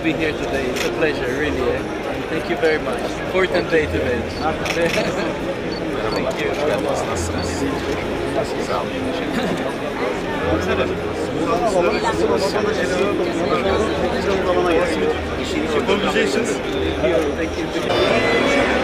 To be here today. It's a pleasure, really. eh? Thank you very much. Important day today. Thank you. Congratulations. Thank you.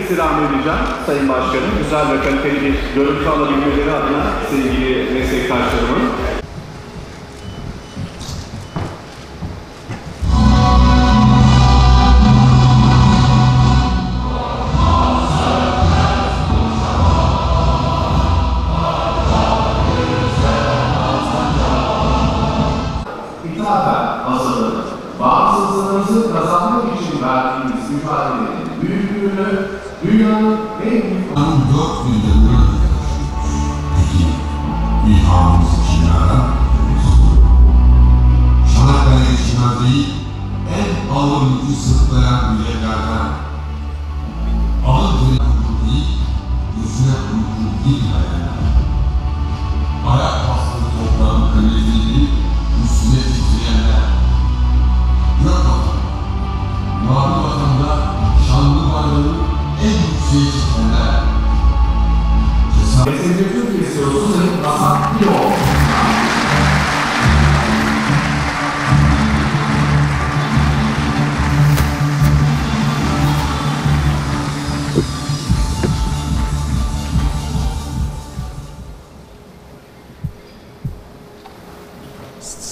İstirham edeceğim Sayın Başkanım. Güzel ve kaliteli bir görüntü alabilmeleri adına sevgili meslektaşlarımın.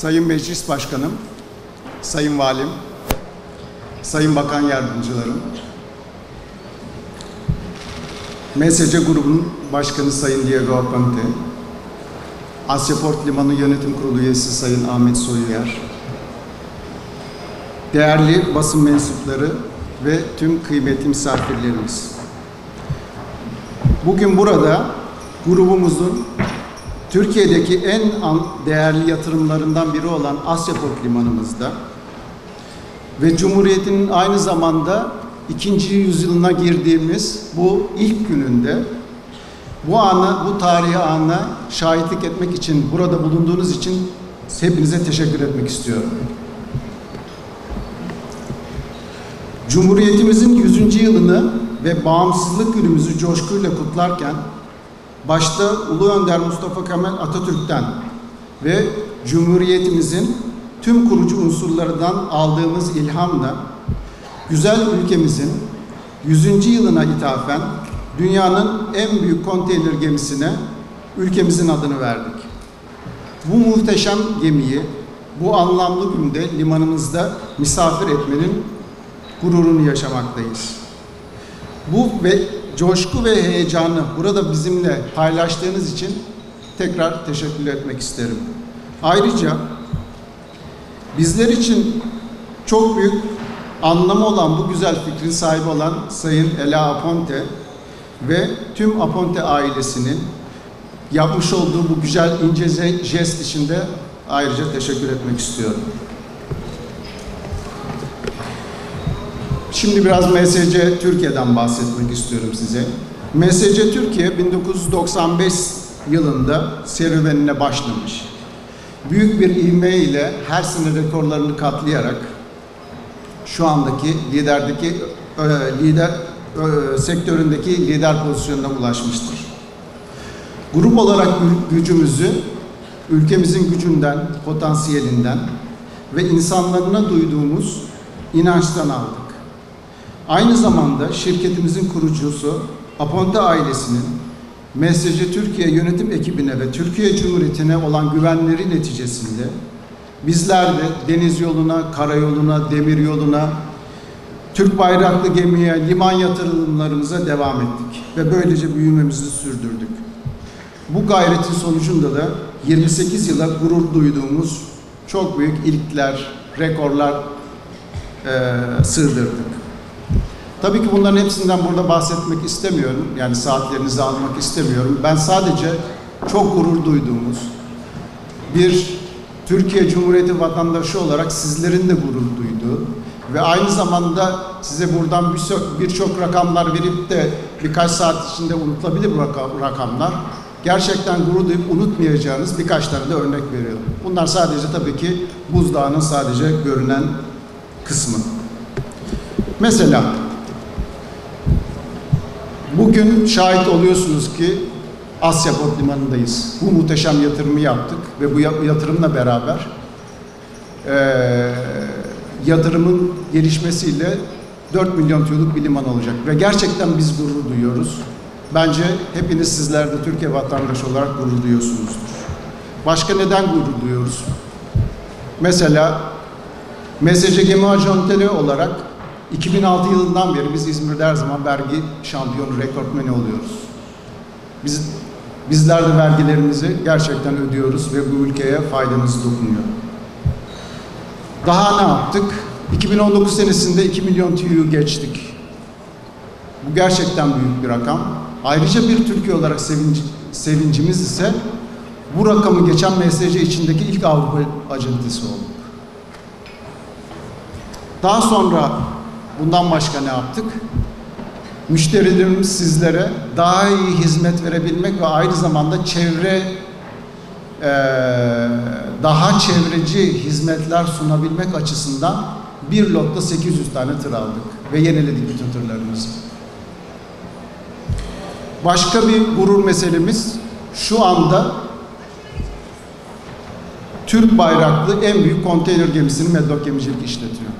Sayın Meclis Başkanım, Sayın Valim, Sayın Bakan Yardımcılarım, MSC grubunun başkanı Sayın Diego Aponte, Asyaport Limanı Yönetim Kurulu üyesi Sayın Ahmet Soyuyer, değerli basın mensupları ve tüm kıymetli misafirlerimiz. Bugün burada grubumuzun Türkiye'deki en değerli yatırımlarından biri olan Asyaport Limanımızda ve Cumhuriyet'in aynı zamanda ikinci yüzyılına girdiğimiz bu ilk gününde bu anı, bu tarihi ana şahitlik etmek için, burada bulunduğunuz için hepinize teşekkür etmek istiyorum. Cumhuriyetimizin 100. yılını ve bağımsızlık günümüzü coşkuyla kutlarken başta Ulu Önder Mustafa Kemal Atatürk'ten ve Cumhuriyetimizin tüm kurucu unsurlarından aldığımız ilhamla güzel ülkemizin 100. yılına ithafen dünyanın en büyük konteyner gemisine ülkemizin adını verdik. Bu muhteşem gemiyi bu anlamlı günde limanımızda misafir etmenin gururunu yaşamaktayız. Bu ve coşku ve heyecanı burada bizimle paylaştığınız için tekrar teşekkür etmek isterim. Ayrıca bizler için çok büyük anlamı olan bu güzel fikrin sahibi olan Sayın Ela Aponte ve tüm Aponte ailesinin yapmış olduğu bu güzel ince jest için de ayrıca teşekkür etmek istiyorum. Şimdi biraz MSC Türkiye'den bahsetmek istiyorum size. MSC Türkiye 1995 yılında serüvenine başlamış. büyük bir ivme ile her sene rekorlarını katlayarak şu andaki liderdeki e, lider e, sektöründeki lider pozisyonuna ulaşmıştır. Grup olarak gü- gücümüzü ülkemizin gücünden, potansiyelinden ve insanlarına duyduğumuz inançtan aldık. Aynı zamanda şirketimizin kurucusu Aponte ailesinin MSC Türkiye yönetim ekibine ve Türkiye Cumhuriyeti'ne olan güvenleri neticesinde bizler de deniz yoluna, karayoluna, demir yoluna, Türk bayraklı gemiye, liman yatırımlarımıza devam ettik ve böylece büyümemizi sürdürdük. Bu gayretin sonucunda da 28 yıla gurur duyduğumuz çok büyük ilkler, rekorlar eee sığdırdık. Tabii ki bunların hepsinden burada bahsetmek istemiyorum. Yani saatlerinizi almak istemiyorum. Ben sadece çok gurur duyduğumuz bir Türkiye Cumhuriyeti vatandaşı olarak sizlerin de gurur duyduğu ve aynı zamanda size buradan birçok rakamlar verip de birkaç saat içinde unutulabilir rakamlar. Gerçekten gurur duyup unutmayacağınız birkaç tane de örnek veriyorum. Bunlar sadece tabii ki buzdağının sadece görünen kısmı. Mesela Bugün şahit oluyorsunuz ki Asya Port Limanı'ndayız. Bu muhteşem yatırımı yaptık ve bu ya- yatırımla beraber eee, yatırımın gelişmesiyle 4 milyon TL'luk bir liman olacak. Ve gerçekten biz gurur duyuyoruz. Bence hepiniz sizler de Türkiye vatandaşı olarak gurur duyuyorsunuzdur. Başka neden gurur duyuyoruz? Mesela MSC Gemi Ajanteleri olarak 2006 yılından beri biz İzmir'de her zaman vergi şampiyonu, rekortmeni oluyoruz. Biz bizler de vergilerimizi gerçekten ödüyoruz ve bu ülkeye faydamız dokunuyor. Daha ne yaptık? 2019 senesinde 2 milyon TÜ'yü geçtik. Bu gerçekten büyük bir rakam. Ayrıca bir Türkiye olarak sevinci, sevincimiz ise bu rakamı geçen MSC içindeki ilk Avrupa acentesi olduk. Daha sonra bundan başka ne yaptık? Müşterilerimiz sizlere daha iyi hizmet verebilmek ve aynı zamanda çevre eee, daha çevreci hizmetler sunabilmek açısından bir lotta 800 tane tır aldık ve yeniledik bütün tırlarımızı. Başka bir gurur meselemiz şu anda Türk bayraklı en büyük konteyner gemisini Medlock Gemicilik işletiyor.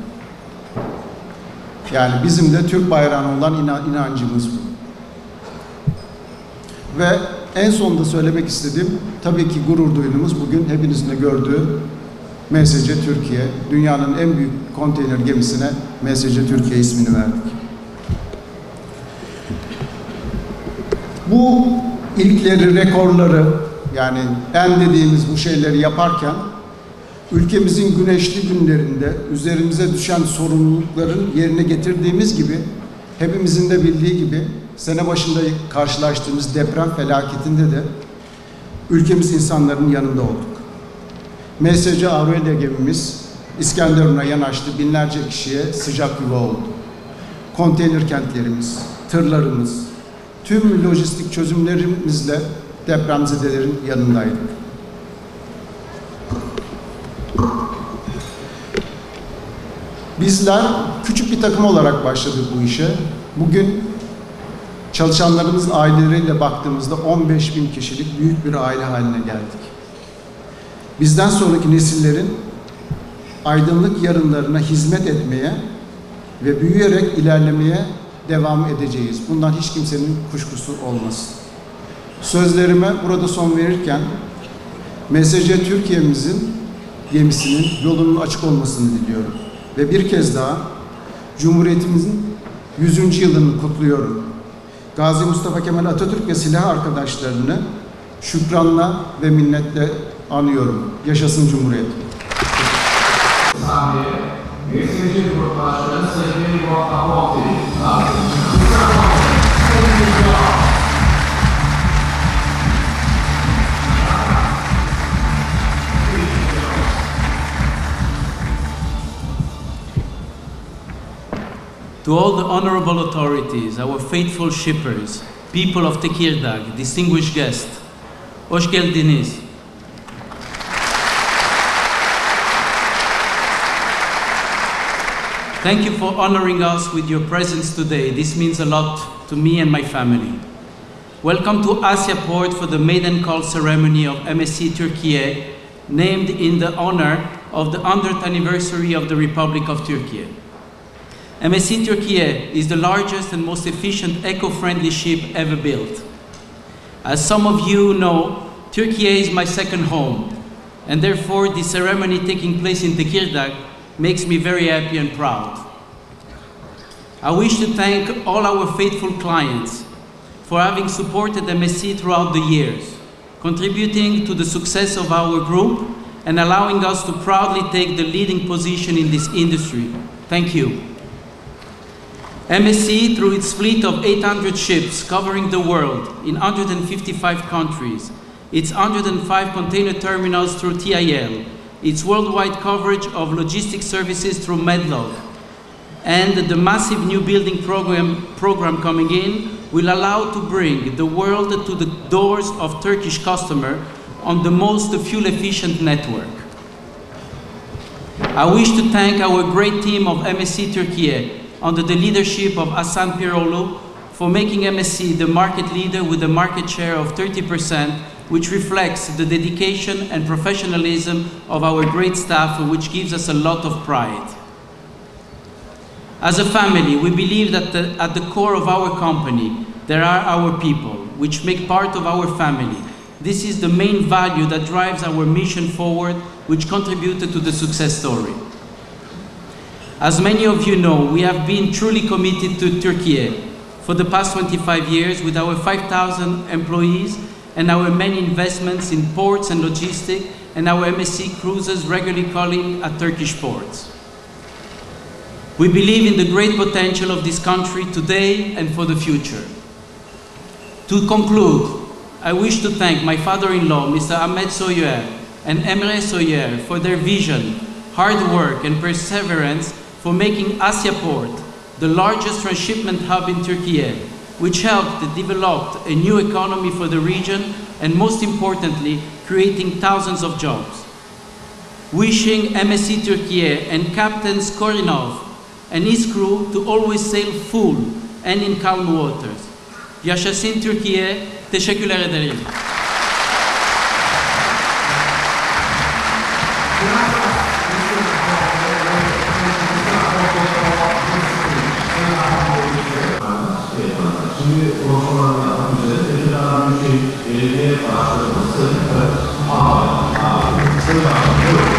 Yani bizim de Türk bayrağına olan inan- inancımız bu. Ve en sonunda söylemek istediğim tabii ki gurur duyduğumuz bugün hepinizin de gördüğü MSC Türkiye. Dünyanın en büyük konteyner gemisine MSC Türkiye ismini verdik. Bu ilkleri, rekorları yani en dediğimiz bu şeyleri yaparken ülkemizin güneşli günlerinde üzerimize düşen sorumlulukların yerine getirdiğimiz gibi hepimizin de bildiği gibi sene başında karşılaştığımız deprem felaketinde de ülkemiz insanların yanında olduk. MSC Aurelya gemimiz İskenderun'a yanaştı. Binlerce kişiye sıcak yuva oldu. Konteyner kentlerimiz, tırlarımız, tüm lojistik çözümlerimizle depremzedelerin yanındaydık. Bizler küçük bir takım olarak başladık bu işe. Bugün çalışanlarımızın aileleriyle baktığımızda 15 bin kişilik büyük bir aile haline geldik. Bizden sonraki nesillerin aydınlık yarınlarına hizmet etmeye ve büyüyerek ilerlemeye devam edeceğiz. Bundan hiç kimsenin kuşkusu olmasın. Sözlerime burada son verirken MSC Türkiye'mizin gemisinin yolunun açık olmasını diliyorum. Ve bir kez daha Cumhuriyetimizin 100. yılını kutluyorum. Gazi Mustafa Kemal Atatürk ve silah arkadaşlarını şükranla ve minnetle anıyorum. Yaşasın Cumhuriyet. Muhakkak'ı to all the honorable authorities, our faithful shippers, people of Tekirdag, distinguished guests, hoş. Thank you for honoring us with your presence today. This means a lot to me and my family. Welcome to Asia Port for the maiden call ceremony of MSC Turkey, named in the honor of the 100th anniversary of the Republic of Turkey. MSC Turkey is the largest and most efficient eco-friendly ship ever built. As some of you know, Turkey is my second home, and therefore the ceremony taking place in Tekirdağ makes me very happy and proud. I wish to thank all our faithful clients for having supported MSC throughout the years, contributing to the success of our group and allowing us to proudly take the leading position in this industry. Thank you. MSC, through its fleet of 800 ships covering the world in 155 countries, its 105 container terminals through TIL, its worldwide coverage of logistics services through Medlog, and the massive new building program, program coming in will allow to bring the world to the doors of Turkish customer on the most fuel efficient network. I wish to thank our great team of MSC Turkey under the leadership of Hassan Pirolu for making MSC the market leader with a market share of 30%, which reflects the dedication and professionalism of our great staff, which gives us a lot of pride. As a family, we believe that the, at the core of our company, there are our people, which make part of our family. This is the main value that drives our mission forward, which contributed to the success story. As many of you know, we have been truly committed to Turkey for the past 25 years with our 5,000 employees and our many investments in ports and logistics and our MSC cruises regularly calling at Turkish ports. We believe in the great potential of this country today and for the future. To conclude, I wish to thank my father-in-law, Mr. Ahmed Soyer, and Emre Soyer for their vision, hard work, and perseverance for making Asia Port the largest transshipment hub in Turkey, which helped develop a new economy for the region and most importantly, creating thousands of jobs. Wishing MSC Turkey and Captain Skorinov and his crew to always sail full and in calm waters. Yaşasın Türkiye, teşekkürler ederim. Belediye Başkanımız Sayın Ferhat Ağabey. Sayın Ağabey, buyurun.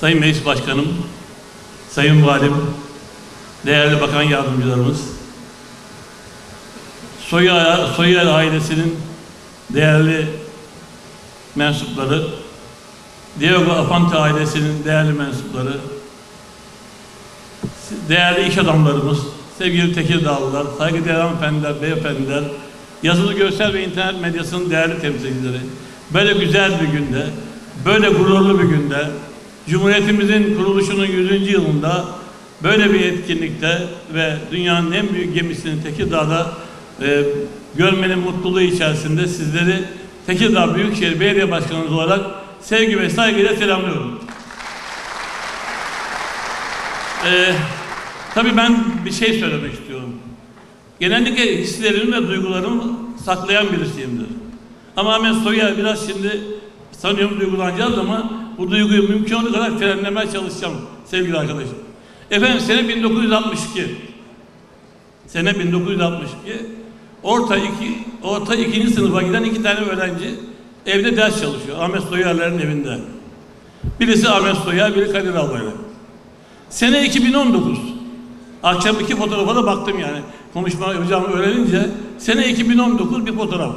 Sayın Meclis Başkanım, Sayın Valim, değerli bakan yardımcılarımız, Soyer ailesinin değerli mensupları, Diego Apante ailesinin değerli mensupları, değerli iş adamlarımız, sevgili Tekirdağlılar, saygıdeğer hanımefendiler, beyefendiler, yazılı görsel ve internet medyasının değerli temsilcileri, böyle güzel bir günde, böyle gururlu bir günde, Cumhuriyetimizin kuruluşunun 100. yılında böyle bir etkinlikte ve dünyanın en büyük gemisini Tekirdağ'da e, görmenin mutluluğu içerisinde sizleri Tekirdağ Büyükşehir Belediye Başkanımız olarak sevgi ve saygıyla selamlıyorum. Ee, tabii ben bir şey söylemek istiyorum. Genellikle hislerimi ve duygularımı saklayan birisiyimdir. Ama Ahmet Soyer biraz şimdi sanıyorum duygulanacağız ama bu duyguyu mümkün olduğu kadar frenlemeye çalışacağım sevgili arkadaşım. Efendim sene 1962. Sene 1962. Orta iki, orta ikinci sınıfa giden iki tane öğrenci evde ders çalışıyor. Ahmet Soyer'lerin evinde. Birisi Ahmet Soyer, biri Kadir Albayrak. Sene 2019. Akşam iki fotoğrafa da baktım yani. Konuşma yapacağımı öğrenince. Sene 2019 bir fotoğraf.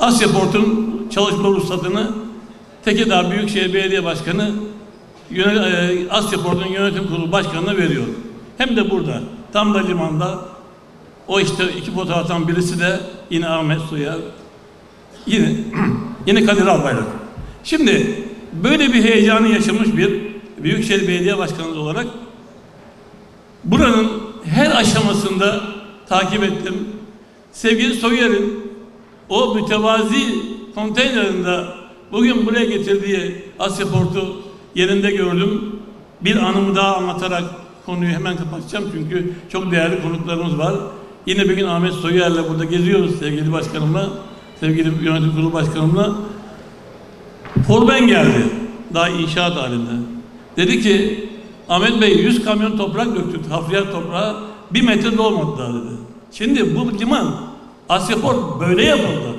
Asya Port'un çalışma ruhsatını Tekirdağ Büyükşehir Belediye Başkanı e, Asya Port'un yönetim kurulu başkanına veriyor. Hem de burada. Tam da limanda o işte iki fotoğraftan birisi de yine Ahmet Suya, yine yine Kadir Albayrak. Şimdi böyle bir heyecanı yaşamış bir Büyükşehir Belediye Başkanı olarak buranın her aşamasında takip ettim. sevgili Soyer'in o mütevazi konteynerinde bugün buraya getirdiği Asya Portu yerinde gördüm. Bir anımı daha anlatarak konuyu hemen kapatacağım çünkü çok değerli konuklarımız var. Yine bir gün Ahmet Soyer'le burada geziyoruz sevgili başkanımla, sevgili yönetim kurulu başkanımla. Forben geldi. Daha inşaat halinde. Dedi ki Ahmet Bey 100 kamyon toprak döktük hafriyat toprağı bir metre de olmadı daha dedi. Şimdi bu liman Asyaport böyle yapıldı.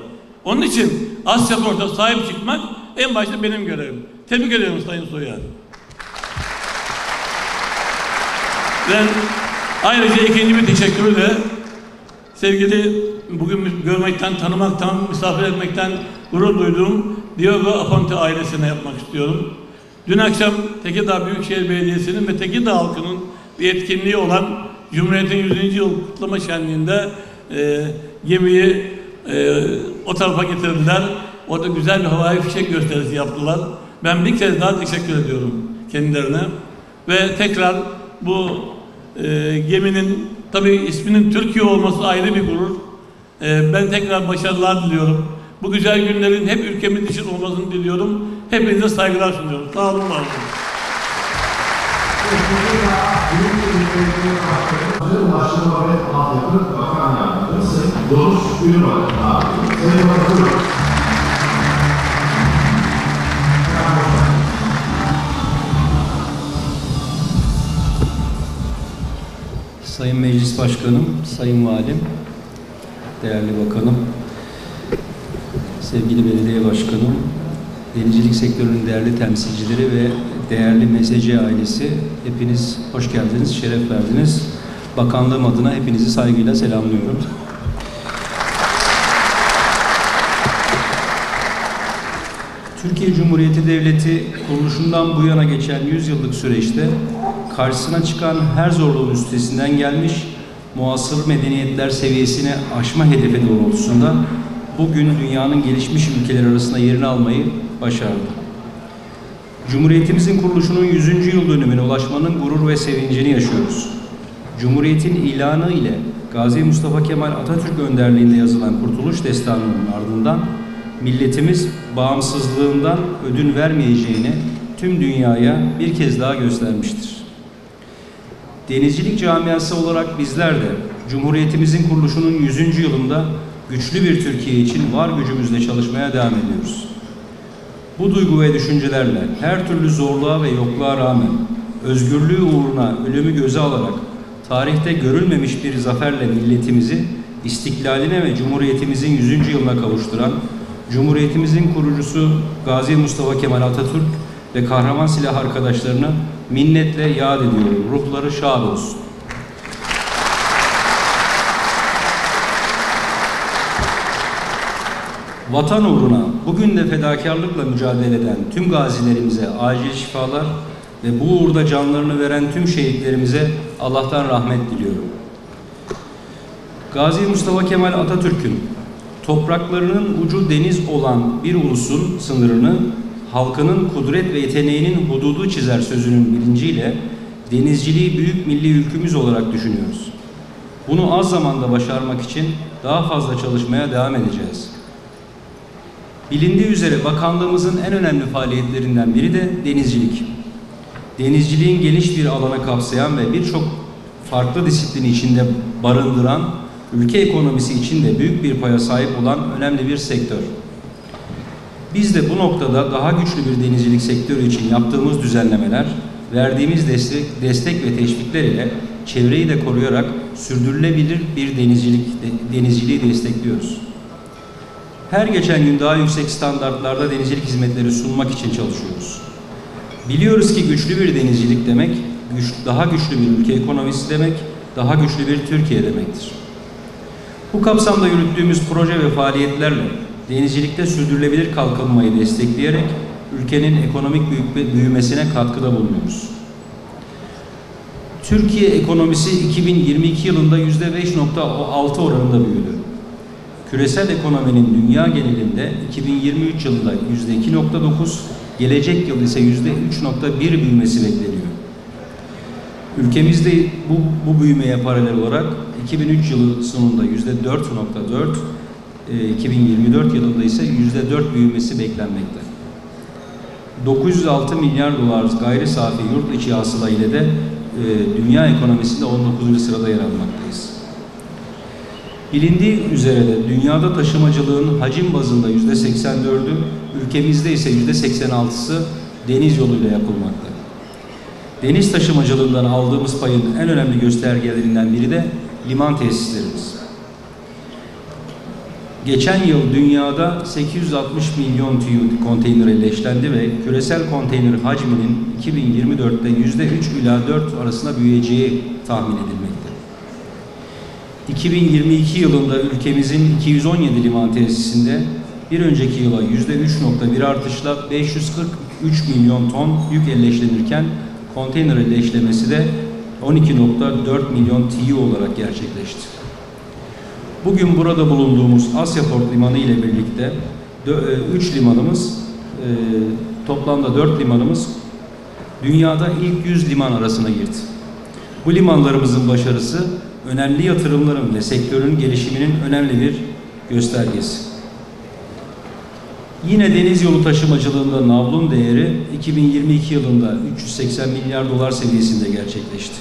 Onun için Asyaport'a sahip çıkmak en başta benim görevim. Tebrik ediyorum Sayın Soyer. Ben ayrıca ikinci bir teşekkürü de sevgili bugün görmekten, tanımaktan, misafir etmekten gurur duyduğum Diogo Aponte ailesine yapmak istiyorum. Dün akşam Tekirdağ Büyükşehir Belediyesi'nin ve Tekirdağ halkının bir etkinliği olan Cumhuriyet'in 100. yıl kutlama şenliğinde e, gemiyi e, o tarafa getirdiler. Orada güzel bir havai fişek gösterisi yaptılar. Ben bir kez daha teşekkür ediyorum kendilerine. Ve tekrar bu e, geminin tabii isminin Türkiye olması ayrı bir gurur. E, ben tekrar başarılar diliyorum. Bu güzel günlerin hep ülkemiz için olmasını diliyorum. Hepinize saygılar sunuyorum. Sağ olun, var olun. Sayın Bakan. Sayın Meclis Başkanım, Sayın Valim, değerli bakanım, sevgili belediye başkanım, denizcilik sektörünün değerli temsilcileri ve değerli mesece ailesi, hepiniz hoş geldiniz, şeref verdiniz. Bakanlığım adına hepinizi saygıyla selamlıyorum. Türkiye Cumhuriyeti Devleti kuruluşundan bu yana geçen 100 yıllık süreçte karşısına çıkan her zorluğun üstesinden gelmiş, muasır medeniyetler seviyesini aşma hedefi doğrultusunda bugün dünyanın gelişmiş ülkeler arasında yerini almayı başardı. Cumhuriyetimizin kuruluşunun 100. yıl dönümüne ulaşmanın gurur ve sevincini yaşıyoruz. Cumhuriyetin ilanı ile Gazi Mustafa Kemal Atatürk önderliğinde yazılan Kurtuluş Destanı'nın ardından milletimiz bağımsızlığından ödün vermeyeceğini tüm dünyaya bir kez daha göstermiştir. Denizcilik camiası olarak bizler de Cumhuriyetimizin kuruluşunun 100. yılında güçlü bir Türkiye için var gücümüzle çalışmaya devam ediyoruz. Bu duygu ve düşüncelerle her türlü zorluğa ve yokluğa rağmen özgürlüğü uğruna ölümü göze alarak tarihte görülmemiş bir zaferle milletimizi istiklaline ve Cumhuriyetimizin 100. yılına kavuşturan Cumhuriyetimizin kurucusu Gazi Mustafa Kemal Atatürk ve kahraman silah arkadaşlarını minnetle yad ediyorum. Ruhları şad olsun. Vatan uğruna bugün de fedakarlıkla mücadele eden tüm gazilerimize acil şifalar ve bu uğurda canlarını veren tüm şehitlerimize Allah'tan rahmet diliyorum. Gazi Mustafa Kemal Atatürk'ün topraklarının ucu deniz olan bir ulusun sınırını halkının kudret ve yeteneğinin hududu çizer sözünün bilinciyle denizciliği büyük milli ülkümüz olarak düşünüyoruz. Bunu az zamanda başarmak için daha fazla çalışmaya devam edeceğiz. Bilindiği üzere bakanlığımızın en önemli faaliyetlerinden biri de denizcilik. Denizciliğin geniş bir alana kapsayan ve birçok farklı disiplini içinde barındıran, ülke ekonomisi için de büyük bir paya sahip olan önemli bir sektör. Biz de bu noktada daha güçlü bir denizcilik sektörü için yaptığımız düzenlemeler, verdiğimiz destek, destek ve teşvikler ile çevreyi de koruyarak sürdürülebilir bir denizcilik denizciliği destekliyoruz. Her geçen gün daha yüksek standartlarda denizcilik hizmetleri sunmak için çalışıyoruz. Biliyoruz ki güçlü bir denizcilik demek, güç, daha güçlü bir ülke ekonomisi demek, daha güçlü bir Türkiye demektir. Bu kapsamda yürüttüğümüz proje ve faaliyetlerle denizcilikte sürdürülebilir kalkınmayı destekleyerek ülkenin ekonomik büyümesine katkıda bulunuyoruz. Türkiye ekonomisi 2022 yılında %5.6 oranında büyüdü. Küresel ekonominin dünya genelinde 2023 yılında %2.9, gelecek yıl ise %3.1 büyümesi bekleniyor. Ülkemizde bu, bu büyümeye paralel olarak 2003 yılı sonunda %4.4, e, 2024 yılında ise %4 büyümesi beklenmekte. 906 milyar dolar gayri safi yurt içi hasıla ile de e, dünya ekonomisinde 19. sırada yer almaktayız. Bilindiği üzere de dünyada taşımacılığın hacim bazında yüzde 84'ü, ülkemizde ise yüzde 86'sı deniz yoluyla yapılmakta. Deniz taşımacılığından aldığımız payın en önemli göstergelerinden biri de liman tesislerimiz. Geçen yıl dünyada 860 milyon TEU konteyner elleşlendi ve küresel konteyner hacminin 2024'te yüzde 3 ila 4 arasında büyüyeceği tahmin edilmekte. 2022 yılında ülkemizin 217 liman tesisinde bir önceki yıla yüzde 3.1 artışla 543 milyon ton yük elleşlenirken konteyner elleşlemesi de 12.4 milyon TEU olarak gerçekleşti. Bugün burada bulunduğumuz Asyaport Limanı ile birlikte 3 limanımız, e, toplamda 4 limanımız dünyada ilk 100 liman arasına girdi. Bu limanlarımızın başarısı önemli yatırımların ve sektörün gelişiminin önemli bir göstergesi. Yine deniz yolu taşımacılığında navlun değeri 2022 yılında 380 milyar dolar seviyesinde gerçekleşti.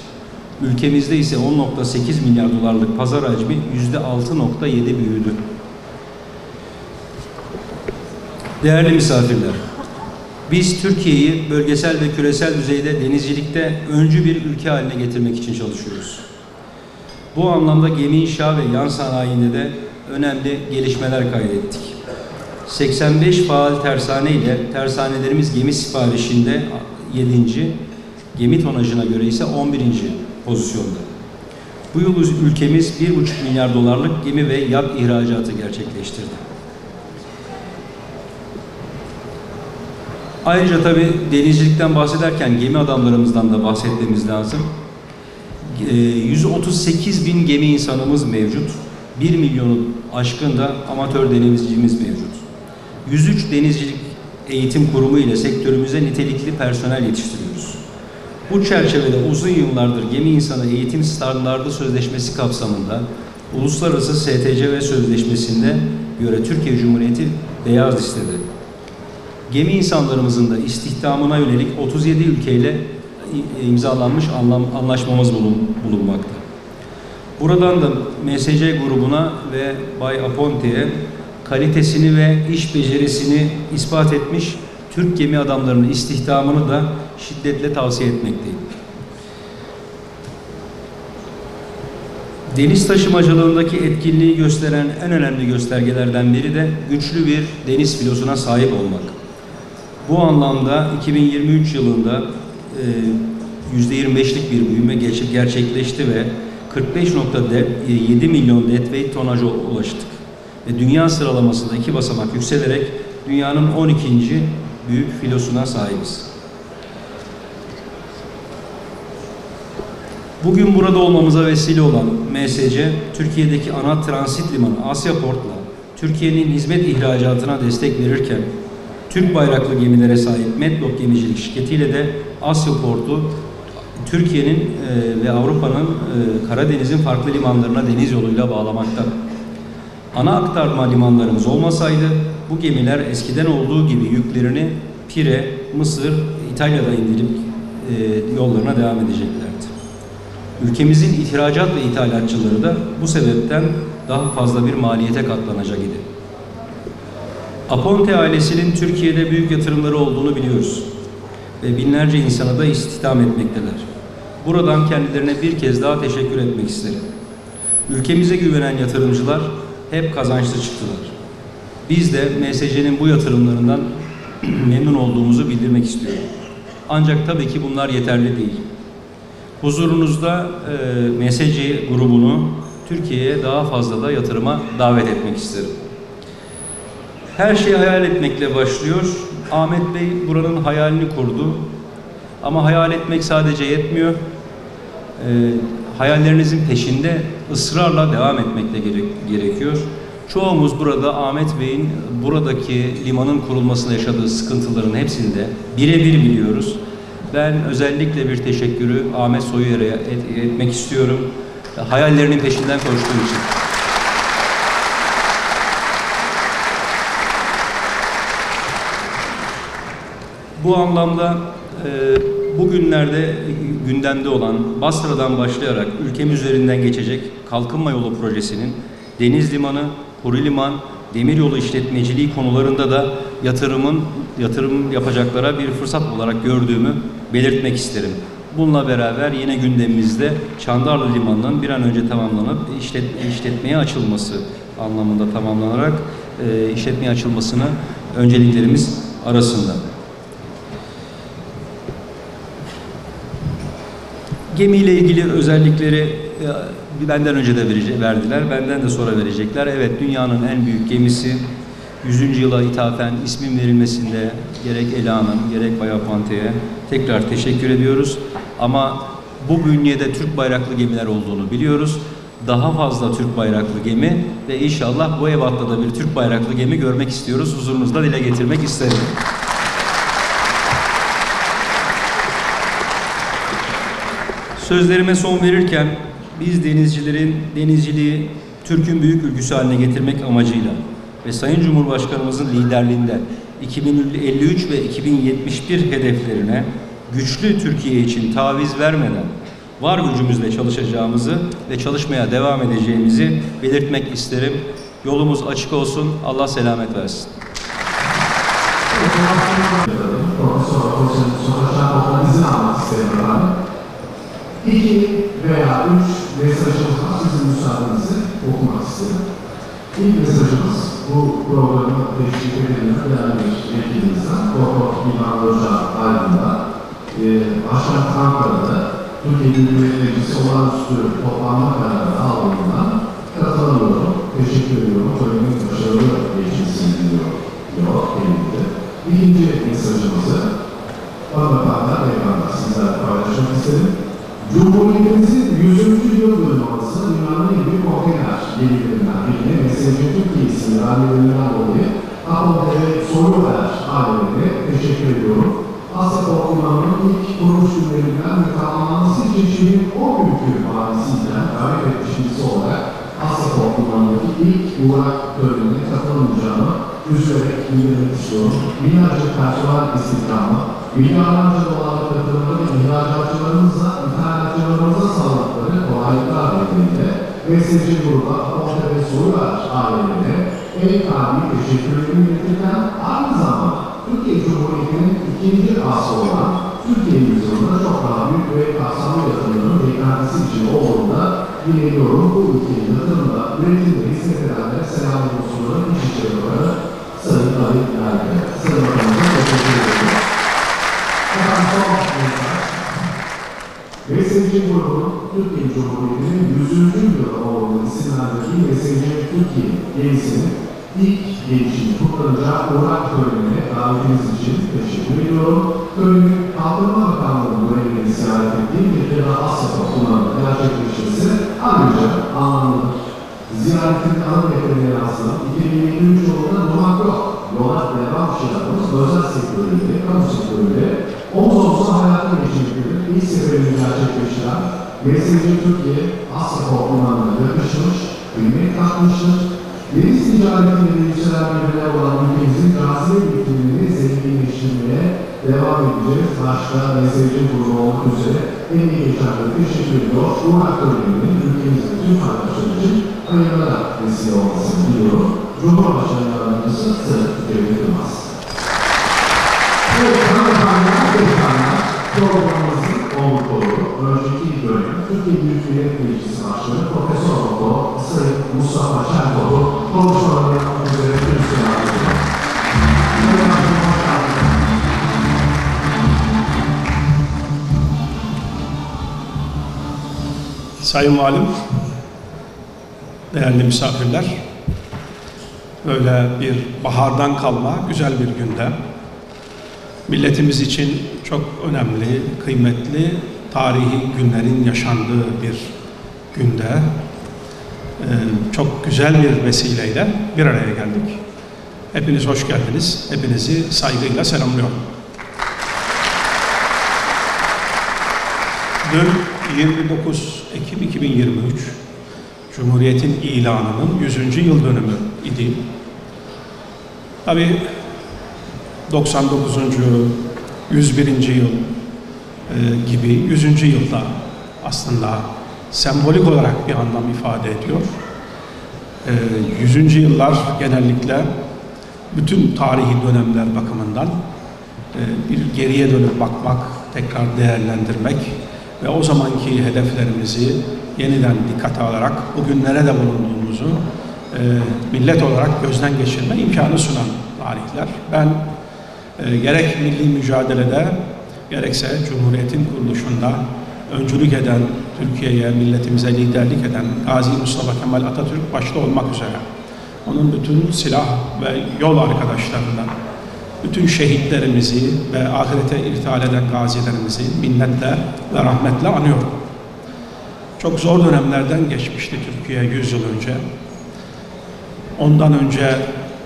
Ülkemizde ise 10.8 milyar dolarlık pazar hacmi %6.7 büyüdü. Değerli misafirler, biz Türkiye'yi bölgesel ve küresel düzeyde denizcilikte öncü bir ülke haline getirmek için çalışıyoruz. Bu anlamda gemi inşa ve yan sanayinde de önemli gelişmeler kaydettik. 85 faal tersane ile tersanelerimiz gemi siparişinde 7. gemi tonajına göre ise 11. pozisyonda. Bu yıl ülkemiz 1,5 milyar dolarlık gemi ve yat ihracatı gerçekleştirdi. Ayrıca tabi denizcilikten bahsederken gemi adamlarımızdan da bahsetmemiz lazım. 138 bin gemi insanımız mevcut. 1 milyonun aşkın da amatör denizcimiz mevcut. 103 denizcilik eğitim kurumu ile sektörümüze nitelikli personel yetiştiriyoruz. Bu çerçevede uzun yıllardır gemi insanı eğitim standardı sözleşmesi kapsamında Uluslararası STC ve Sözleşmesi'nde göre Türkiye Cumhuriyeti beyaz listede. Gemi insanlarımızın da istihdamına yönelik 37 ülkeyle imzalanmış anlaşmamız bulunmakta. Buradan da MSC grubuna ve Bay Aponte'ye kalitesini ve iş becerisini ispat etmiş Türk gemi adamlarının istihdamını da şiddetle tavsiye etmekteyim. Deniz taşımacılığındaki etkinliği gösteren en önemli göstergelerden biri de güçlü bir deniz filosuna sahip olmak. Bu anlamda 2023 yılında %25'lik bir büyüme gerçekleşti ve 45.7 milyon deadweight tonaja ulaştık. Ve dünya sıralamasında iki basamak yükselerek dünyanın 12. büyük filosuna sahibiz. Bugün burada olmamıza vesile olan MSC, Türkiye'deki ana transit limanı Asyaport'la Türkiye'nin hizmet ihracatına destek verirken Türk bayraklı gemilere sahip Medlock Gemicilik şirketiyle de Asya Port'u Türkiye'nin e, ve Avrupa'nın e, Karadeniz'in farklı limanlarına deniz yoluyla bağlamakta. Ana aktarma limanlarımız olmasaydı bu gemiler eskiden olduğu gibi yüklerini Pire, Mısır, İtalya'da indirip e, yollarına devam edeceklerdi. Ülkemizin ihracat ve ithalatçıları da bu sebepten daha fazla bir maliyete katlanacak idi. Aponte ailesinin Türkiye'de büyük yatırımları olduğunu biliyoruz. Ve binlerce insana da istihdam etmekteler. Buradan kendilerine bir kez daha teşekkür etmek isterim. Ülkemize güvenen yatırımcılar hep kazançlı çıktılar. Biz de MSC'nin bu yatırımlarından memnun olduğumuzu bildirmek istiyorum. Ancak tabii ki bunlar yeterli değil. Huzurunuzda e, MSC grubunu Türkiye'ye daha fazla da yatırıma davet etmek isterim. Her şey hayal etmekle başlıyor. Ahmet Bey buranın hayalini kurdu. Ama hayal etmek sadece yetmiyor. Ee, hayallerinizin peşinde ısrarla devam etmek de gerek, gerekiyor. Çoğumuz burada Ahmet Bey'in buradaki limanın kurulmasında yaşadığı sıkıntıların hepsini de birebir biliyoruz. Ben özellikle bir teşekkürü Ahmet Soyer'e et, etmek istiyorum. hayallerinin peşinden koştuğu için. Bu anlamda e, bugünlerde gündemde olan Basra'dan başlayarak ülkemiz üzerinden geçecek Kalkınma Yolu projesinin deniz limanı, kuru liman, demiryolu işletmeciliği konularında da yatırımın yatırım yapacaklara bir fırsat olarak gördüğümü belirtmek isterim. Bununla beraber yine gündemimizde Çandarlı Limanı'nın bir an önce tamamlanıp işlet, işletmeye açılması anlamında tamamlanarak e, işletmeye açılmasını önceliklerimiz arasında. Gemiyle ilgili özellikleri e, benden önce de verecek, verdiler, benden de sonra verecekler. Evet, dünyanın en büyük gemisi 100. yıla ithafen ismin verilmesinde gerek Ela Hanım, gerek Bayağı Pante'ye tekrar teşekkür ediyoruz. Ama bu bünyede Türk bayraklı gemiler olduğunu biliyoruz. Daha fazla Türk bayraklı gemi ve inşallah bu evatta da bir Türk bayraklı gemi görmek istiyoruz. Huzurunuzda dile getirmek isterim. Sözlerime son verirken biz denizcilerin denizciliği Türk'ün büyük ülküsü haline getirmek amacıyla ve Sayın Cumhurbaşkanımızın liderliğinde 2053 ve 2071 hedeflerine güçlü Türkiye için taviz vermeden var gücümüzle çalışacağımızı ve çalışmaya devam edeceğimizi belirtmek isterim. Yolumuz açık olsun. Allah selamet versin. İki veya üç mesajımız var. Sizin müsaadenizi okumak isterim. İlk mesajımız bu programı teşvik edilen değerli vekilimizden Doktor İlhan Hoca Aydın'da e, Başkent Ankara'da Türkiye Büyük Meclisi olağanüstü toplanma kararı aldığından katılıyorum. Teşekkür ediyorum. Törenin başarılı geçmesini diliyorum. Yok, elinde. İkinci mesajımızı hanımefendiler, beyefendiler sizlerle paylaşmak isterim. Cumhuriyetimizin 100. yıl dönümü dünyanın en büyük konteyner gemilerinden birine mesajı Türkiye isimli annelerinden dolayı Apollo'ya soruyorlar ailelerine teşekkür ediyorum. Asya Korkulan'ın ilk kuruluş günlerinden ve tamamlanması için şehrin o günkü valisiyle davet etmişimizi olarak Asya Korkulan'daki ilk uğrak törenine katılmayacağını üzülerek bildirmek istiyorum. Binlerce personel istihdamı, milyarlarca dolarlık yatırımları ve ihracatçılarımızla, ithalatçılarımıza sağladıkları kolaylıklar nedeniyle mesajı gruba Apote ve Soylar ailelerine en kalbi teşekkürlerimi iletirken aynı zamanda Türkiye Cumhuriyeti'nin ikinci aslı olan Türkiye yüzyılında çok daha büyük ve kapsamlı yatırımların beklentisi için olduğunda bileniyorum bu ülkenin yatırımda üretimde hizmet edenlere selam olsunların iç içe bakanı Sayın Ali Erdoğan. Sayın Bakanımıza teşekkür ediyorum. Efendim son mesaj. Mesajı grubunun Türkiye Cumhuriyeti'nin 100. yılı olduğunu isimlendirdiği Mesajı Türkiye gemisinin ilk gelişini kutlanacağı uğrak törenine davetiniz için teşekkür ediyorum. Törenin Kalkınma Bakanlığı'nın görevini ziyaret ettiğim bir de Asya toplumlarında gerçekleşmesi ayrıca anlamlıdır. Ziyaretin ana defterine yansınan 2023 yılında durmak yok. Yola devam şiarımız özel sektöründe, kamu sektöründe omuz omuza hayata geçirdiği ilk seferini gerçekleştiren Mesajı Türkiye ediyor. Bu aktörlerinin ülkemizin tüm arkadaşlar için hayırlara vesile olmasını diliyorum. Cumhurbaşkanı Yardımcısı Sayın Cevdet Yılmaz. Evet, hanımefendiler, beyefendiler, programımızın olmuş olduğu önceki bölüm Türkiye Büyük Millet Meclisi Başkanı Profesör Doktor Sayın Mustafa Şentop'u konuşmalarını Sayın Valim, değerli misafirler, böyle bir bahardan kalma güzel bir günde milletimiz için çok önemli, kıymetli tarihi günlerin yaşandığı bir günde e, çok güzel bir vesileyle bir araya geldik. Hepiniz hoş geldiniz. Hepinizi saygıyla selamlıyorum. Dün 29 Ekim 2023 Cumhuriyet'in ilanının 100. yıl dönümü idi. Tabii 99. 101. yıl e, gibi 100. yılda aslında sembolik olarak bir anlam ifade ediyor. E, 100. yıllar genellikle bütün tarihi dönemler bakımından e, bir geriye dönüp bakmak, tekrar değerlendirmek ve o zamanki hedeflerimizi yeniden dikkate alarak bugün nerede bulunduğumuzu e, millet olarak gözden geçirme imkanı sunan tarihler. Ben e, gerek milli mücadelede gerekse Cumhuriyet'in kuruluşunda öncülük eden, Türkiye'ye, milletimize liderlik eden Gazi Mustafa Kemal Atatürk başta olmak üzere onun bütün silah ve yol arkadaşlarından, bütün şehitlerimizi ve ahirete irtihal eden gazilerimizi minnetle ve rahmetle anıyorum. Çok zor dönemlerden geçmişti Türkiye 100 yıl önce. Ondan önce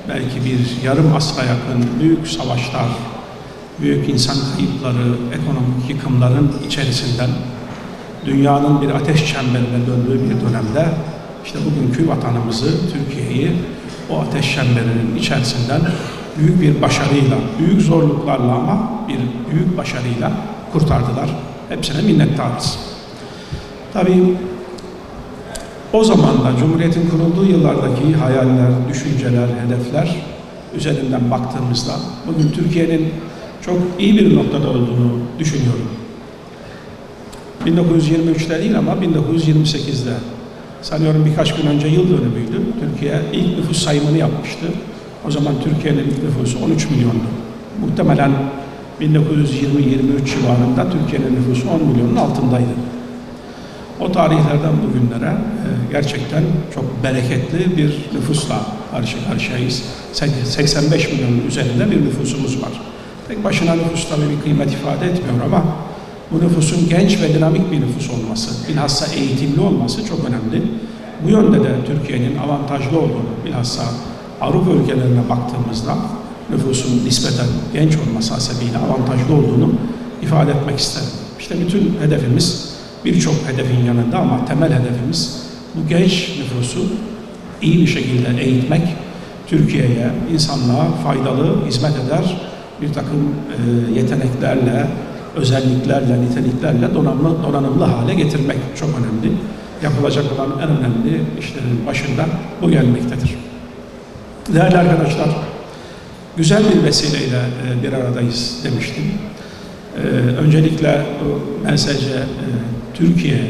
belki bir yarım asra yakın büyük savaşlar, büyük insan kayıpları, ekonomik yıkımların içerisinden dünyanın bir ateş çemberine döndüğü bir dönemde işte bugünkü vatanımızı, Türkiye'yi o ateş çemberinin içerisinden büyük bir başarıyla, büyük zorluklarla ama bir büyük başarıyla kurtardılar. Hepsine minnettarız. Tabii o zaman da Cumhuriyet'in kurulduğu yıllardaki hayaller, düşünceler, hedefler üzerinden baktığımızda bugün Türkiye'nin çok iyi bir noktada olduğunu düşünüyorum. 1923'te değil ama 1928'de sanıyorum birkaç gün önce yıl dönümüydü. Türkiye ilk nüfus sayımını yapmıştı. O zaman Türkiye'nin nüfusu 13 milyondu. Muhtemelen 1920-23 civarında Türkiye'nin nüfusu 10 milyonun altındaydı. O tarihlerden bugünlere e, gerçekten çok bereketli bir nüfusla karşı karşıyayız. 85 milyonun üzerinde bir nüfusumuz var. Tek başına nüfus tabii bir kıymet ifade etmiyor ama bu nüfusun genç ve dinamik bir nüfus olması, bilhassa eğitimli olması çok önemli. Bu yönde de Türkiye'nin avantajlı olduğunu, bilhassa Avrupa ülkelerine baktığımızda nüfusun nispeten genç olması hasebiyle avantajlı olduğunu ifade etmek isterim. İşte bütün hedefimiz birçok hedefin yanında ama temel hedefimiz bu genç nüfusu iyi bir şekilde eğitmek, Türkiye'ye, insanlığa faydalı hizmet eder, bir takım e, yeteneklerle, özelliklerle, niteliklerle donanımlı, donanımlı hale getirmek çok önemli. Yapılacak olan en önemli işlerin başında bu gelmektedir. Değerli arkadaşlar, güzel bir vesileyle e, bir aradayız demiştim. E, öncelikle MSC e, Türkiye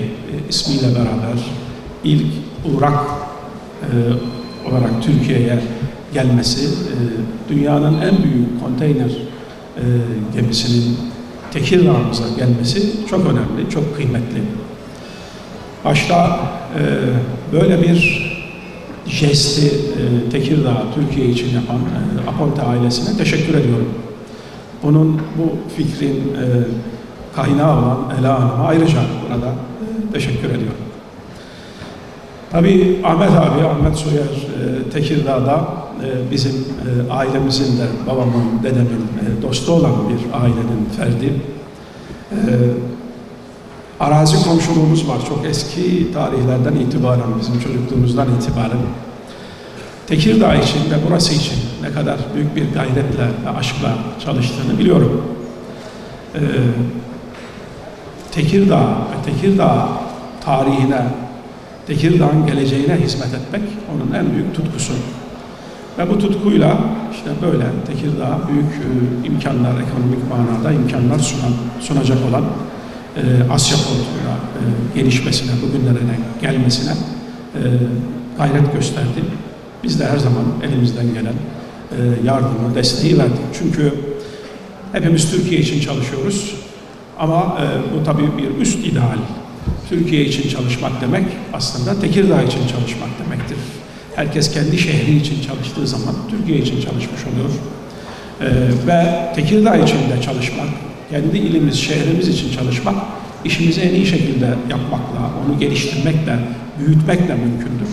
ismiyle beraber ilk e, olarak Türkiye'ye gelmesi, dünyanın en büyük konteyner gemisinin Tekirdağ'ımıza gelmesi çok önemli, çok kıymetli. Başta böyle bir jesti e, Tekirdağ, Türkiye için yapan e, Aponte ailesine teşekkür ediyorum. Bunun, bu fikrin e, kaynağı olan Ela Hanım'a ayrıca burada e, teşekkür ediyorum. Tabii Ahmet abi, Ahmet Soyer e, Tekirdağ'da e, bizim e, ailemizin de, babamın, dedemin e, dostu olan bir ailenin ferdi. E, arazi komşuluğumuz var. Çok eski tarihlerden itibaren, bizim çocukluğumuzdan itibaren. Tekirdağ için ve burası için ne kadar büyük bir gayretle ve aşkla çalıştığını biliyorum. Ee, Tekirdağ ve Tekirdağ tarihine, Tekirdağ'ın geleceğine hizmet etmek onun en büyük tutkusu. Ve bu tutkuyla işte böyle Tekirdağ büyük e, imkanlar, ekonomik manada imkanlar sunan, sunacak olan e, Asya koltuğuna e, gelişmesine, bugünlere gelmesine e, gayret gösterdi. Biz de her zaman elimizden gelen e, yardımı, desteği verdik. Çünkü hepimiz Türkiye için çalışıyoruz. Ama e, bu tabii bir üst ideal. Türkiye için çalışmak demek aslında Tekirdağ için çalışmak demektir. Herkes kendi şehri için çalıştığı zaman Türkiye için çalışmış oluyor. E, ve Tekirdağ için de çalışmak, kendi ilimiz, şehrimiz için çalışmak, işimizi en iyi şekilde yapmakla, onu geliştirmekle, büyütmekle mümkündür.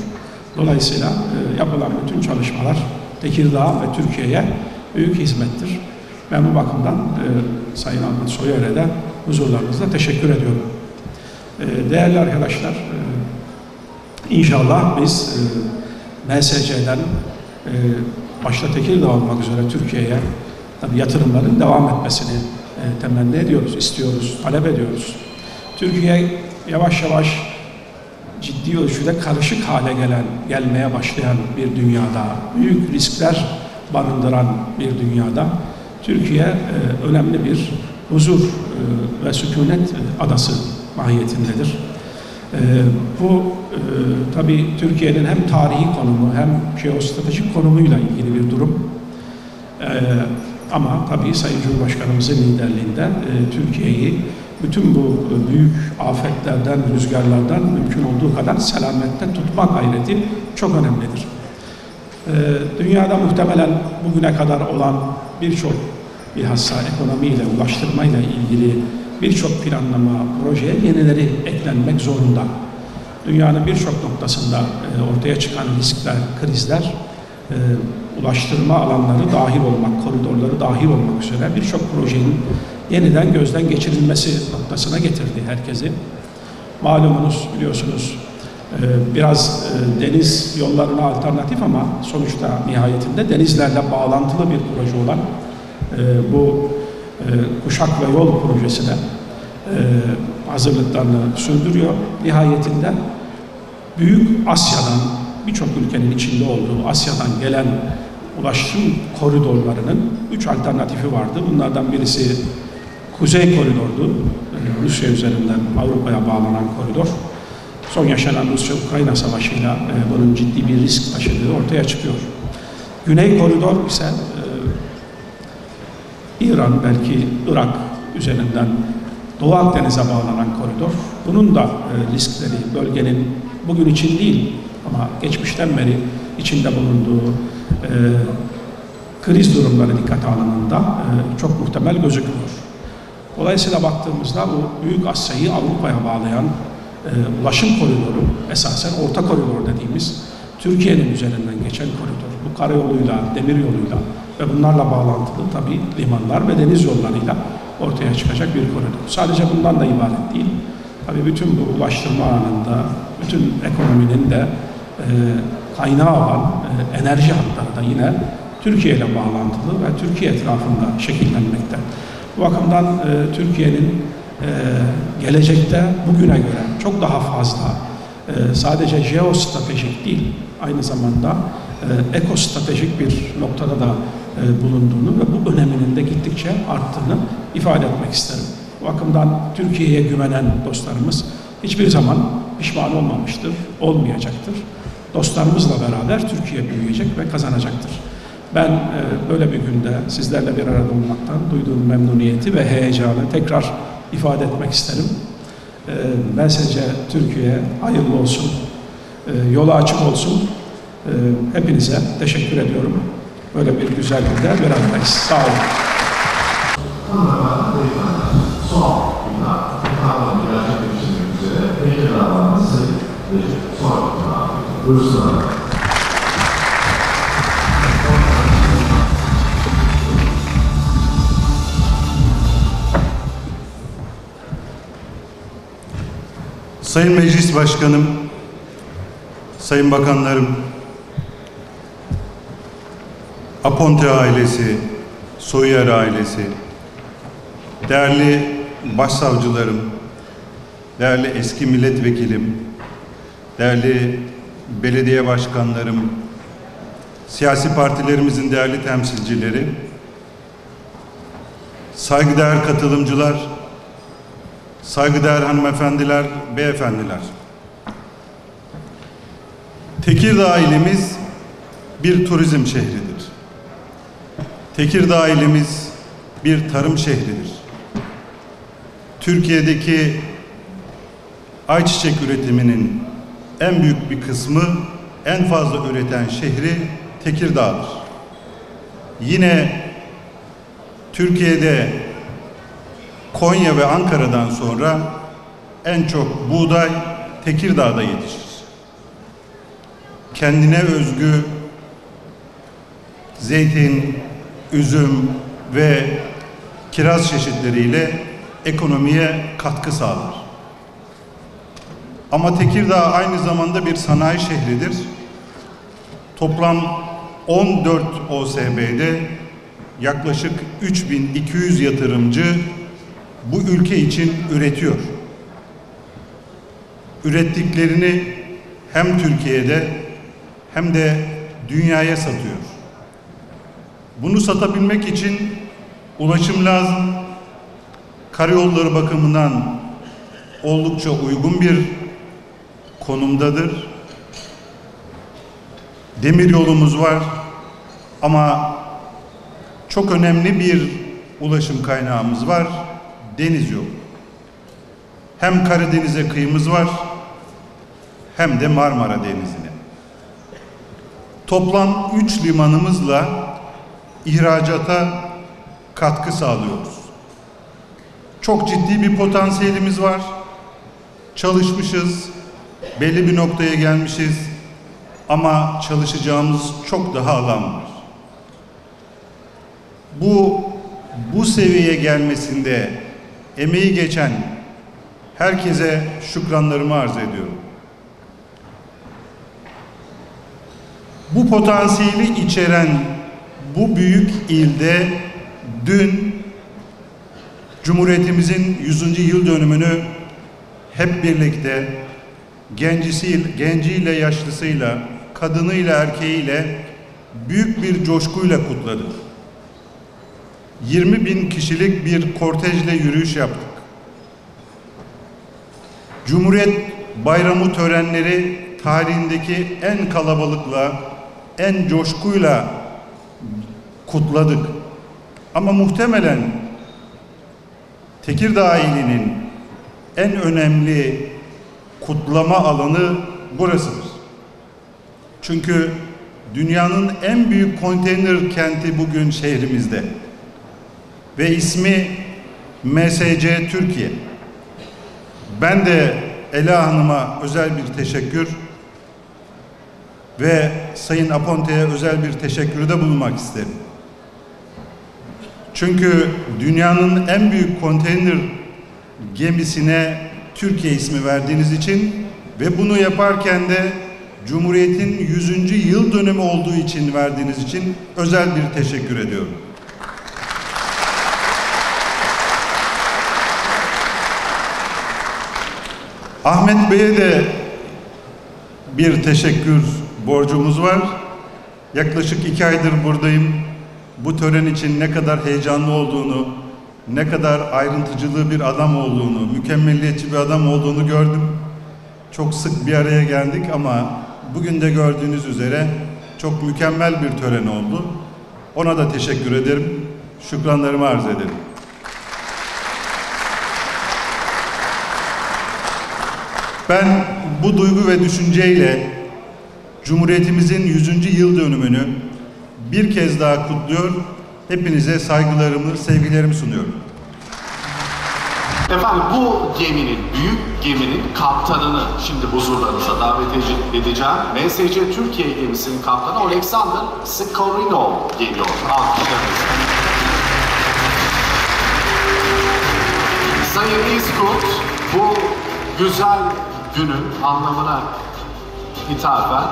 Dolayısıyla e, yapılan bütün çalışmalar Tekirdağ ve Türkiye'ye büyük hizmettir. Ben bu bakımdan e, Sayın Ahmet Soyer'e de huzurlarınızda teşekkür ediyorum. E, değerli arkadaşlar, e, inşallah biz e, MSC'den e, başta Tekirdağ olmak üzere Türkiye'ye yatırımların devam etmesini e, temenni ediyoruz, istiyoruz, talep ediyoruz. Türkiye yavaş yavaş ciddi ölçüde karışık hale gelen, gelmeye başlayan bir dünyada, büyük riskler barındıran bir dünyada Türkiye e, önemli bir huzur e, ve sükunet adası mahiyetindedir. E, bu tabii Türkiye'nin hem tarihi konumu hem jeostratejik konumuyla ilgili bir durum. Ama tabii Sayın Cumhurbaşkanımızın liderliğinde e, Türkiye'yi bütün bu e, büyük afetlerden, rüzgarlardan mümkün olduğu kadar selamette tutma gayreti çok önemlidir. E, dünyada muhtemelen bugüne kadar olan birçok bilhassa ekonomiyle, ulaştırmayla ilgili birçok planlama, projeye yenileri eklenmek zorunda. Dünyanın birçok noktasında e, ortaya çıkan riskler, krizler, e, ulaştırma alanları dahil olmak, koridorları dahil olmak üzere birçok projenin yeniden gözden geçirilmesi noktasına getirdi herkesi. Malumunuz biliyorsunuz e, biraz e, deniz yollarına alternatif ama sonuçta nihayetinde denizlerle bağlantılı bir proje olan e, bu kuşak ve yol projesine hazırlıklarını sürdürüyor. Nihayetinde Büyük Asya'dan birçok ülkenin içinde olduğu Asya'dan gelen ulaşım koridorlarının üç alternatifi vardı. Bunlardan birisi Kuzey Koridor'du. Rusya üzerinden Avrupa'ya bağlanan koridor. Son yaşanan Rusya-Ukrayna savaşıyla e, bunun ciddi bir risk taşıdığı ortaya çıkıyor. Güney Koridor ise e, İran, belki Irak üzerinden Doğu Akdeniz'e bağlanan koridor. Bunun da e, riskleri bölgenin bugün için değil ama geçmişten beri içinde bulunduğu e, kriz durumları dikkate alınında e, çok muhtemel gözüküyor. Dolayısıyla baktığımızda bu Büyük Asya'yı Avrupa'ya bağlayan e, ulaşım koridoru esasen orta koridor dediğimiz Türkiye'nin üzerinden geçen koridor. Bu karayoluyla, demir yoluyla ve bunlarla bağlantılı tabii limanlar ve deniz yollarıyla ortaya çıkacak bir koridor. Sadece bundan da ibaret değil. Tabii bütün bu ulaştırma anında, bütün ekonominin de kaynağı olan e, enerji hatları da yine Türkiye ile bağlantılı ve Türkiye etrafında şekillenmekte. Bu bakımdan e, Türkiye'nin e, gelecekte bugüne göre çok daha fazla e, sadece jeostratejik değil, aynı zamanda e, ekostratejik bir noktada da e, bulunduğunu ve bu öneminin de gittikçe arttığını ifade etmek isterim. Bu bakımdan Türkiye'ye güvenen dostlarımız hiçbir zaman pişman olmamıştır, olmayacaktır. Dostlarımızla beraber Türkiye büyüyecek ve kazanacaktır. Ben e, böyle bir günde sizlerle bir arada olmaktan duyduğum memnuniyeti ve heyecanı tekrar ifade etmek isterim. E, mesajı Türkiye hayırlı olsun, e, yolu açık olsun. E, hepinize teşekkür ediyorum. Böyle bir güzel günde beraberiz. Sağ olun. Buyursunlar. Sayın Meclis Başkanım, Sayın Bakanlarım, Aponte ailesi, Soyer ailesi, değerli başsavcılarım, değerli eski milletvekilim, değerli belediye başkanlarım, siyasi partilerimizin değerli temsilcileri, saygıdeğer katılımcılar, saygıdeğer hanımefendiler, beyefendiler. Tekirdağ ilimiz bir turizm şehridir. Tekirdağ ilimiz bir tarım şehridir. Türkiye'deki ayçiçek üretiminin en büyük bir kısmı en fazla üreten şehri Tekirdağ'dır. Yine Türkiye'de Konya ve Ankara'dan sonra en çok buğday Tekirdağ'da yetişir. Kendine özgü zeytin, üzüm ve kiraz çeşitleriyle ekonomiye katkı sağlar. Ama Tekirdağ aynı zamanda bir sanayi şehridir. Toplam 14 OSB'de yaklaşık 3200 yatırımcı bu ülke için üretiyor. Ürettiklerini hem Türkiye'de hem de dünyaya satıyor. Bunu satabilmek için ulaşım lazım. Karayolları bakımından oldukça uygun bir konumdadır. Demir yolumuz var ama çok önemli bir ulaşım kaynağımız var. Deniz yolu. Hem Karadeniz'e kıyımız var hem de Marmara Denizi'ne. Toplam üç limanımızla ihracata katkı sağlıyoruz. Çok ciddi bir potansiyelimiz var. Çalışmışız, belli bir noktaya gelmişiz ama çalışacağımız çok daha alan var. Bu bu seviyeye gelmesinde emeği geçen herkese şükranlarımı arz ediyorum. Bu potansiyeli içeren bu büyük ilde dün Cumhuriyetimizin 100. yıl dönümünü hep birlikte gencisiyle, genciyle, yaşlısıyla, kadınıyla, erkeğiyle büyük bir coşkuyla kutladık. 20 bin kişilik bir kortejle yürüyüş yaptık. Cumhuriyet Bayramı törenleri tarihindeki en kalabalıkla, en coşkuyla kutladık. Ama muhtemelen Tekirdağ ilinin en önemli kutlama alanı burasıdır. Çünkü dünyanın en büyük konteyner kenti bugün şehrimizde. Ve ismi MSC Türkiye. Ben de Ela Hanım'a özel bir teşekkür ve Sayın Aponte'ye özel bir teşekkürde bulunmak isterim. Çünkü dünyanın en büyük konteyner gemisine Türkiye ismi verdiğiniz için ve bunu yaparken de Cumhuriyet'in 100. yıl dönümü olduğu için verdiğiniz için özel bir teşekkür ediyorum. Ahmet Bey'e de bir teşekkür borcumuz var. Yaklaşık iki aydır buradayım. Bu tören için ne kadar heyecanlı olduğunu, ne kadar ayrıntıcılığı bir adam olduğunu, mükemmelliyetçi bir adam olduğunu gördüm. Çok sık bir araya geldik ama bugün de gördüğünüz üzere çok mükemmel bir tören oldu. Ona da teşekkür ederim. Şükranlarımı arz ederim. Ben bu duygu ve düşünceyle Cumhuriyetimizin 100. yıl dönümünü bir kez daha kutluyor. Hepinize saygılarımı, sevgilerimi sunuyorum. Efendim bu geminin, büyük geminin kaptanını şimdi huzurlarınıza davet edeceğim. MSC Türkiye gemisinin kaptanı Alexander Skorino geliyor. Alkışlarınızla. Sayın İzkut bu güzel günün anlamına hitaben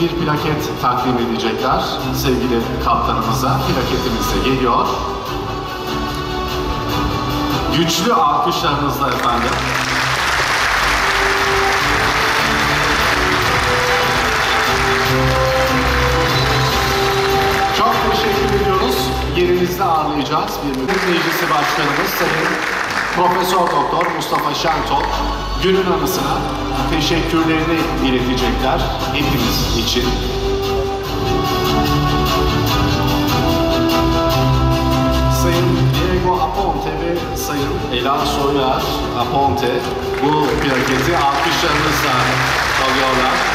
bir plaket takdim edecekler sevgili kaptanımıza. Plaketimiz de geliyor. Güçlü alkışlarınızla efendim. Çok teşekkür ediyoruz. Yerimizde ağırlayacağız bir müdür meclisi başkanımız Sayın Profesör Doktor Mustafa Şentop günün anısına teşekkürlerini iletecekler hepimiz için. Sayın Diego Aponte ve Sayın Ela Soyer Aponte bu plaketi alkışlarınızla alıyorlar.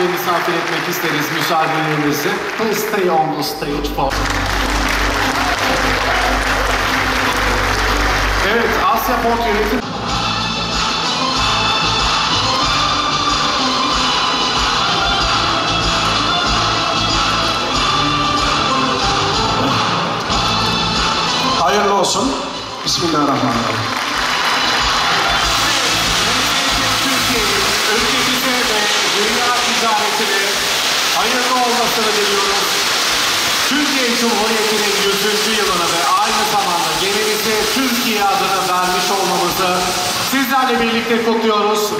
sahneye misafir etmek isteriz müsaadenizle. Please stay on the stage for... Evet, Asya Port Yönetim... Hayırlı olsun. Bismillahirrahmanirrahim. Hayırlı olmasını diliyoruz. Türkiye Cumhuriyeti'nin 100. yılını ve aynı zamanda genimizi Türkiye adına vermiş olmamızı sizlerle birlikte kutluyoruz.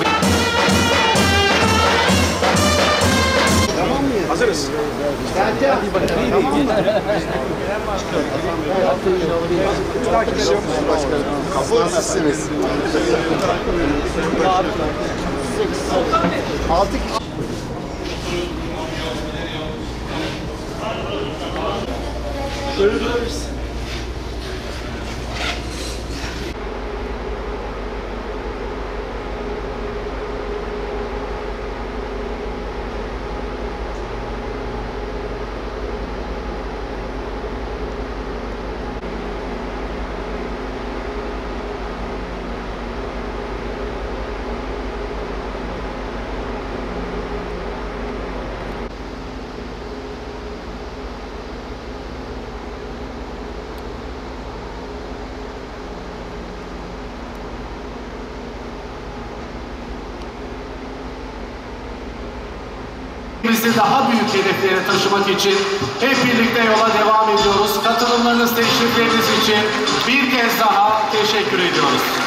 Burgers. Bizi daha büyük hedeflere taşımak için hep birlikte yola devam ediyoruz. Katılımlarınız, teşrifleriniz için bir kez daha teşekkür ediyoruz.